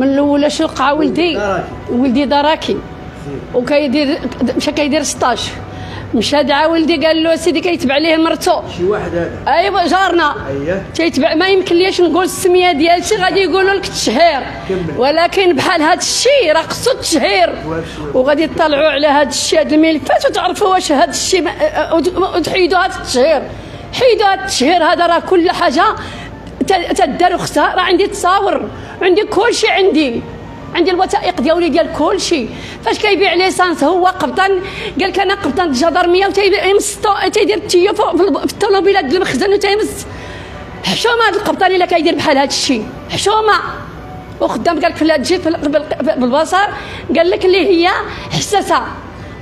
من الأول أش وقع ولدي. ولدي دراكي. وكيدير مشى كيدير 16 مشى دعا ولدي قال له سيدي كيتبع ليه مرتو. شي واحد هذا؟ ايوا جارنا. اييه تيتبع ما يمكن ليش نقول السمية ديال شي غادي يقولوا لك التشهير. كمل. ولكن بحال هذا الشيء راه خصو التشهير واش- وغادي يطلعوا على هذا الشيء هذا الملفات وتعرفوا واش هذا الشيء وتحيدوا هذا التشهير. حيدوا هذا التشهير. هذا راه كل حاجة تدار أختها راه عندي تصاور. عندي كل شيء عندي. عندي الوثائق ديالي ديال كل شيء. فاش كيبيع ليسانس هو قبطان قال لك أنا قبطان الجدرميه وتيمس تيدير فوق في الطوموبيلات ديال المخزن وتيمس. حشومه هذا القبطان إلا كيدير بحال هذا الشيء. حشومه وخدام قال لك في ال- بال- بالبصر قال لك اللي هي حساسة.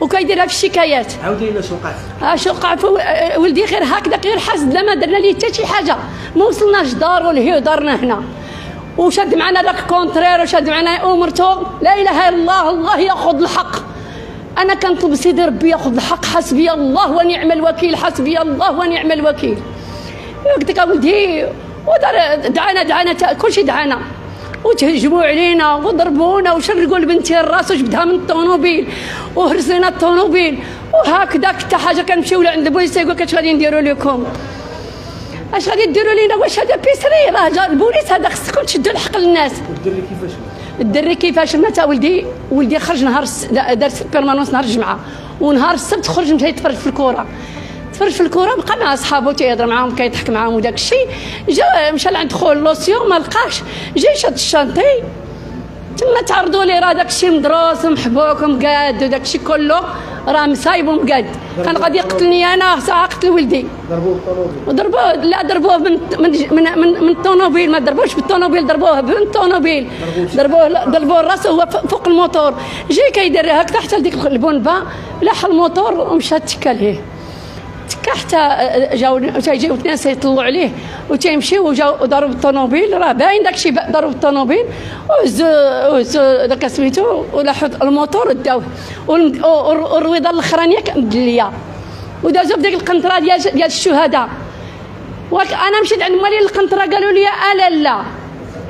وكيديرها في الشكايات. عاودي لنا وقعت. اش وقع في و- ولدي غير هكذا غير حاسد لا ما درنا ليه حتى شي حاجة. ما وصلناش دار ولا دارنا هنا. وشاد معنا داك كونترير وشاد معنا امرته لا إله إلا الله الله يأخذ الحق. أنا كنطلب سيدي ربي يأخذ الحق. حسبي الله ونعم الوكيل حسبي الله ونعم الوكيل. قلت لك ولدي ودار دعانا دعانا كلشي دعانا. وتهجموا علينا وضربونا وشرقوا لبنتي الراس وجبدها من الطوموبيل وهرسنا الطوموبيل. وهكذا حتى حاجة كنمشيو لعند البوليس يقول لك اش غادي نديروا لكم؟ اش غادي ديروا لينا؟ واش هذا بيسري؟ راه البوليس هذا خصكم تشدوا الحق للناس. والدري كيفاش؟ الدري كيفاش؟ مات ولدي ولدي خرج نهار دار بيرمانونس نهار الجمعة. ونهار السبت خرج مشى يتفرج في الكره تفرج في الكره بقى مع أصحابه تيهضر معاهم كيضحك معاهم وداك الشيء. جا مشى لعند خو لوسيون ما لقاش. جا شاد الشانطي تما تعرضوا لي راه داك الشيء مدروس ومحبوك ومقاد وداك الشيء كله راه مسايب ومقاد. كان غادي يقتلني أنا ساعه قتل ولدي. ضربوه بالطوموبيل وضربوه لا ضربوه من من من من, من الطوموبيل. ما ضربوش بالطوموبيل ضربوه بالطوموبيل ضربوه. ضربوه راسه هو ف- فوق الموتور. جاي كيدير هكذا حتى لديك البنبه لاح الموتور ومشى تكا ليه تكا حتى جاو تيجيو ناس يطلعوا عليه. وتيمشيو وجاو ضربوا بالطوموبيل راه باين داك الشيء ضربوا بالطوموبيل وهزوا وهزوا داك سميتو ولاحوا الموتور وداوه والرويضة الأخرانية مدليه ودازوا بديك القنطرة ديال ديال الشهداء. أنا مشيت عند مالي القنطره قالوا لي الا لا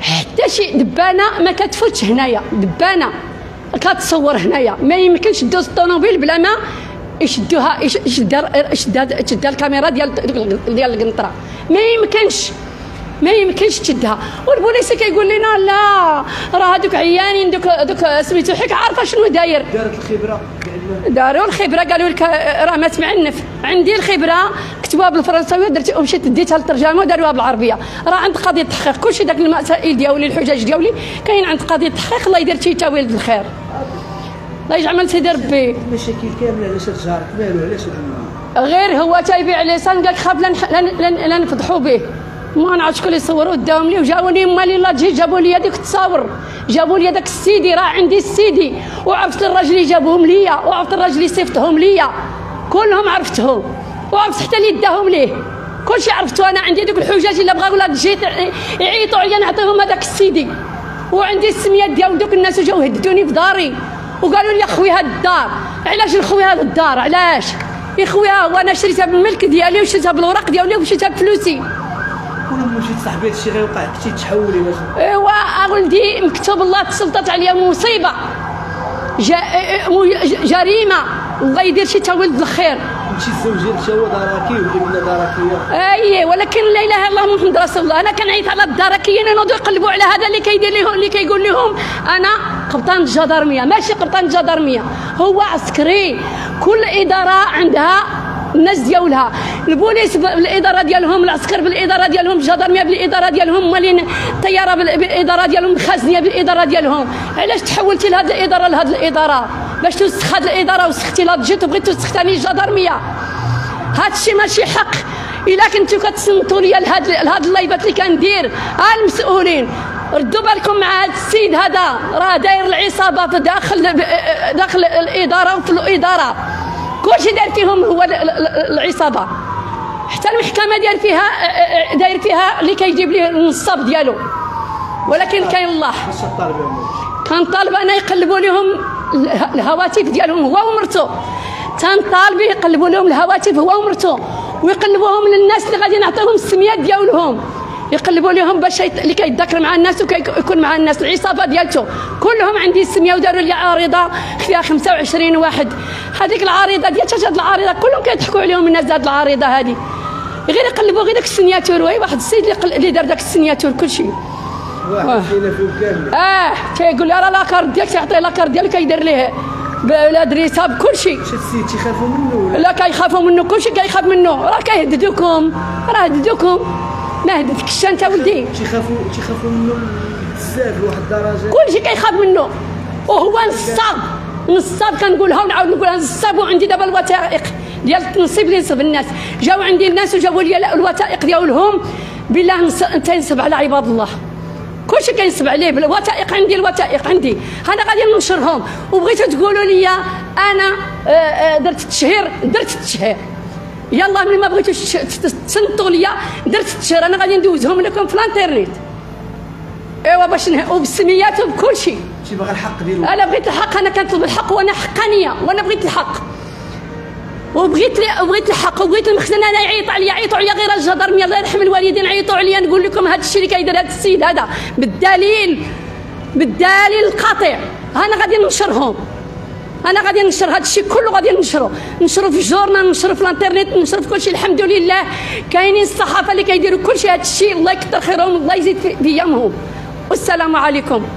حتى شي دبانة ما كتفوتش هنايا. دبانة. كتصور هنايا. ما يمكنش دوز الطوموبيل بلا ما يشدوها يش- يشد يشد تشد الكاميرا ديال ديال القنطرة. ما يمكنش ما يمكنش تشدها. والبوليس كيقول لنا لا راه هذوك عيانين دوك دوك سميتو حيك عارفة شنو داير. دارت الخبرة داروا الخبرة قالوا لك راه مات معنف عندي الخبرة كتبوها بالفرنساويه درت ومشيت ديتها للترجمة وداروها بالعربية. راه عند قضيه التحقيق كلشي داك المسائل ديالي الحجج ديالي كاين عند قضيه التحقيق الله يدير شي تاويل بالخير. الله يجعل سيدي ربي. المشاكل كاملة علاش هاد جارك مالو علاش غير هو تيبيع لسان قال لك خاف لا نح- لا لا- لا نفضحوا به ما نعرف شكون اللي يصوروا قدامهم لي وجاوني مالي لا تجي جابوا لي هذيك التصاور جابوا لي داك السيدي راه عندي السيدي. وعرفت الراجل اللي جابهم ليا وعرفت الراجل اللي صيفطهم ليا. كلهم عرفتهم. وعرفت حتى اللي داهم ليه. كلشي عرفتو أنا. عندي دوك الحجاج اللي بغاو لا تجي يعيطوا عليا نعطيهم هذاك السيدي. وعندي السميات ديال دوك الناس وجاو هددوني في داري. وقالوا لي خوي هاد الدار. علاش نخوي هاد الدار؟ علاش؟ يا خويا وأنا شريتها بالملك ديالي وشريتها بالوراق ديالي وشريتها بفلوسي. كون مشيت صاحبي هادشي غيوقع كنتي تحولي مثلا إيوا ولدي مكتوب الله تسلطت عليا مصيبة. جريمة. الله يدير شي تولد الخير. كنتي الزوج ديالك هو دراكي والابنه دراكيه أي ولكن لا إله إلا الله محمد رسول الله. أنا كنعيط على الدركيين ينوضوا يقلبوا على هذا اللي كيدير لهم اللي كيقول لهم أنا قبطان الجدرميه ماشي قبطان الجدرميه هو عسكري. كل إدارة عندها الناس ديالها. البوليس بالإدارة ديالهم العسكر بالإدارة ديالهم الجدرميه بالإدارة ديالهم مالين الطياره بال- بالإدارة ديالهم الخازنيه بالإدارة ديالهم. علاش تحولتي لهذه الإدارة لهذه الإدارة؟ باش توسخ هذه الإدارة وسختي لا جيت وبغيتي توسختني الجدرميه هذا الشيء ماشي حق. إلا كنتو كتصنتوا لي لهاد لهاد اللايفات اللي كندير ها المسؤولين. ردوا بالكم مع هذا السيد هذا. راه داير العصابه في داخل داخل الإدارة وفي الإدارة. كلشي داير فيهم هو ال- ال- ال- العصابة. حتى المحكمة داير فيها داير فيها اللي كيجيب ليه النصاب ديالو. ولكن كاين الله. باش طالب يوم كان طالب أنا يقلبوا لهم الهواتف ديالهم هو ومرته كان طالب يقلبوا لهم الهواتف هو ومرته ويقلبوهم للناس اللي غادي نعطيهم السميات ديالهم. يقلبوا لهم باش يت- اللي كيتذكر مع الناس وكيكون مع الناس. العصابة ديالته كلهم عندي السمية وداروا لي عارضة فيها 25 واحد. هذيك العارضة ديال هاد العارضة كلهم كيضحكوا عليهم الناس هاد العارضة هذه غير يقلبوا غير داك السيناتور وي واحد السيد اللي دار داك السيناتور كلشي. واحد واه. فينا فيه كامل آه تيقول لي راه لاكارت ديالك تيعطيه لاكارت ديالك كيدير ليه بالادريسه بكلشي السيد تيخافوا منه ولا؟ لا كيخافوا منه كلشي كيخاف منه. راه كيهددوكم راه هددوكم ما هددكش انت ولدي. تيخافوا تيخافوا منه بزاف لواحد الدرجة. كلشي كيخاف منه. وهو نصاب. نصاب كنقولها ونعاود نقولها. نصاب وعندي دابا الوثائق ديال التنصيب اللي نصب الناس. جاو عندي الناس وجابوا لي الوثائق ديالهم. بالله نص- تنصب على عباد الله. كلشي كينصب عليه بالوثائق عندي الوثائق عندي. أنا غادي ننشرهم. وبغيتو تقولوا لي أنا آه، آه، درت التشهير درت التشهير. يلا ملي ما بغيتوش تصنتوا ليا درت التشهير. أنا غادي ندوزهم لكم في الانترنت. إيوا باش. وبالسميات وبكل شيء. تيبغى الحق ديالو أنا بغيت الحق. أنا كنطلب الحق وأنا حقانية. وأنا بغيت الحق. وبغيت لي وبغيت الحق وبغيت المخزن أنا يعيط عليا يعيطوا عليا غير الجدرميه الله يرحم الوالدين عيطوا عليا. نقول لكم هذا الشيء اللي كيدير هذا السيد هذا بالدليل بالدليل القاطع. أنا غادي ننشرهم. أنا غادي ننشر هذا الشيء كله غادي ننشره ننشره في الجورنال ننشره في الانترنت ننشره في كل شيء الحمد لله. كاينين الصحافة اللي كيديروا كل شيء هذا الشيء الله يكثر خيرهم الله يزيد في أيامهم. والسلام عليكم.